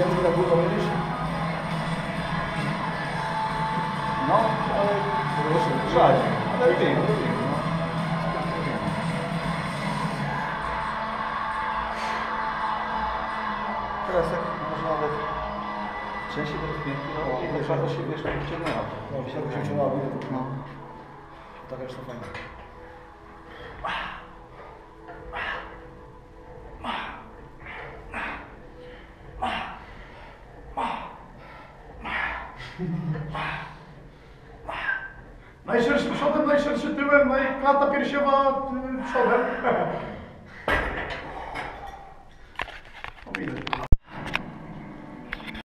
tak długo będziesz? No, ale żal. Ale wiem, wiem, no. Teraz jak można nawet częściej do rozpiętki, no i tak bardzo się wiesz, tak wyciągnęła. No, się wyciągnęła, No. Taka już to fajna. Najszerszy przodem, najszerszy tyłem, najklata piersiowa y, przodem.